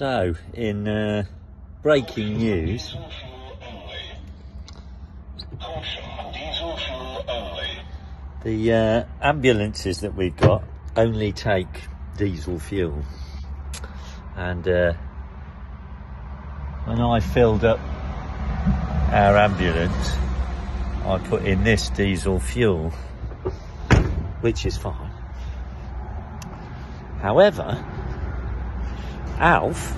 So, in uh, breaking news, the uh, ambulances that we've got only take diesel fuel. And uh, when I filled up our ambulance, I put in this diesel fuel, which is fine. However, Alf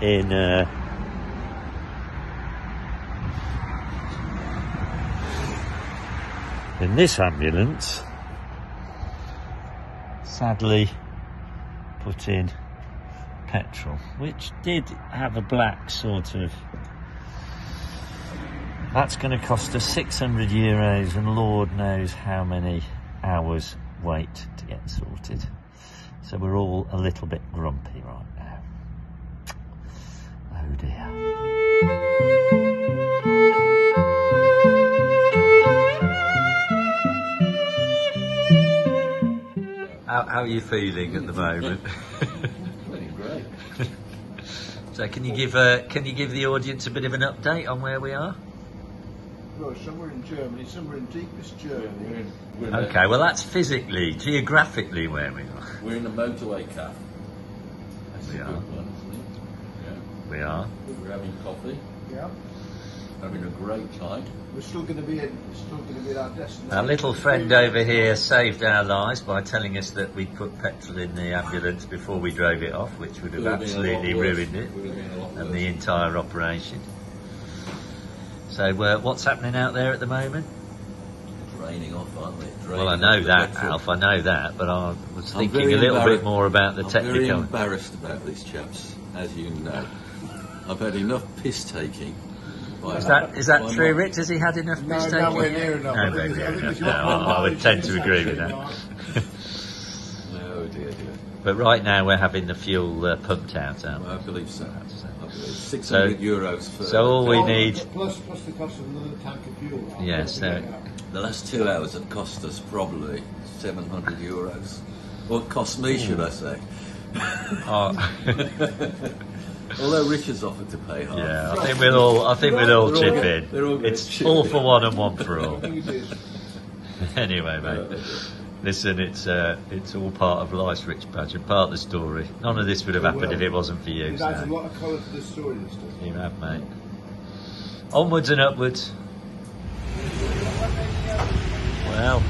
in uh, in this ambulance sadly put in petrol which did have a black sort of that's going to cost us 600 euros and lord knows how many hours wait to get sorted so we're all a little bit grumpy right now oh dear How, how are you feeling at the moment? Feeling great. so can you give uh, can you give the audience a bit of an update on where we are? Well, somewhere in Germany, somewhere in deepest Germany. We're in, we're in Okay, well that's physically, geographically where we are. A, we're in a motorway car. That's We a are. good one, isn't We are. it? Yeah. We're We're having coffee, Yeah. having a great time. We're still going to be in, still going to be at our destination. Our little friend over here saved our lives by telling us that we put petrol in the ambulance before we drove it off, which would have Would have been a lot absolutely ruined it Would have been a lot and the entire operation. So uh, what's happening out there at the moment? It's off, aren't we? It's Well, I know that, petrol. Alf. I know that, but I was I'm thinking a little bit more about the I'm very embarrassed about these chaps, as you know. I've had enough piss taking. by- Is that is that true, my- Rich? Has he had enough No, mistake? nowhere near enough. I Nowhere think near I think enough. it's No, not I would tend to agree with that. Oh dear, dear. But right now we're having the fuel uh, pumped out, aren't we? I believe so. That's it. I believe 600 euros for So all we need, Plus, plus the cost of another tank of fuel. right? Yeah, so- The last two hours have cost us probably 700 euros. Well, it cost me, should I say. Hmm. oh, Although Richard's offered to pay half. yeah, I think we'll all, I think we'll all They're all chip in. all It's chip all in. for one and one for all. I think it is. Anyway, mate. Uh, Listen, it's uh, it's all part of life's rich pageant, part of the story. None of this would have happened if it wasn't for you. It adds a lot of colour to the story, stuff. You have, mate. Onwards and upwards. Well,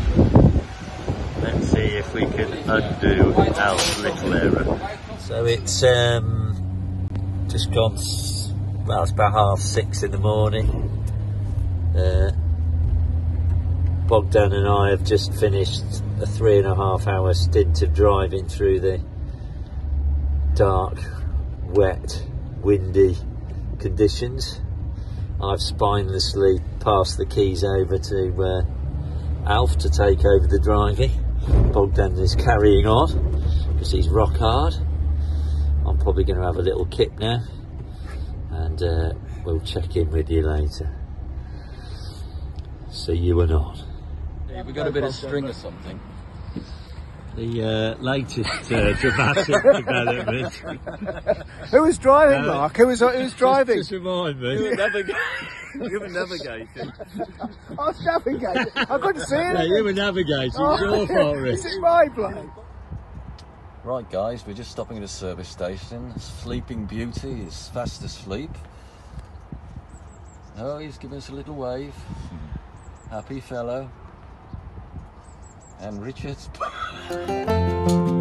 let's see if we can undo Al's little error. So it's um, just gone, well, it's about half six in the morning. Uh, Bogdan and I have just finished a three and a half hour stint of driving through the dark, wet, windy conditions. I've spinelessly passed the keys over to uh, Alf to take over the driving. Bogdan is carrying on because he's rock hard. I'm probably going to have a little kip now and uh, we'll check in with you later. See you anon. We got a bit of string or something. The uh, latest uh, dramatic development. Who was driving, Uh, Mark? Who was, who was driving? Just remind me. you were navigating. I was navigating. I couldn't see Yeah, it. you were navigating. It's your fault, Rich. This is my bloke. Right, guys, we're just stopping at a service station. Sleeping Beauty is fast asleep. Oh, he's giving us a little wave. Happy fellow. And Richard's.